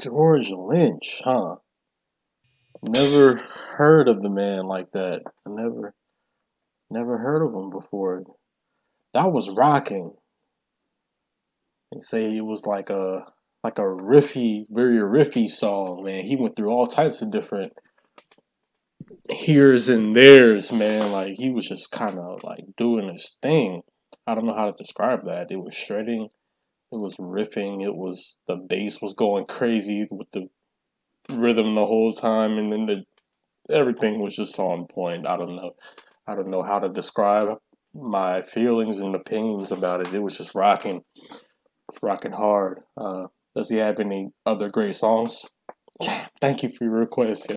George Lynch, huh? Never heard of the man like that. I never, never heard of him before. That was rocking. They say it was like a like a riffy, very riffy song, man. He went through all types of different here's and there's, man. Like he was just kind of like doing his thing. I don't know how to describe that. It was shredding, it was riffing, it was the bass was going crazy with the rhythm the whole time, and then the everything was just on point. I don't know. I don't know how to describe my feelings and opinions about it. It was just rocking. It's rocking hard. Uh, does he have any other great songs? Yeah, thank you for your request.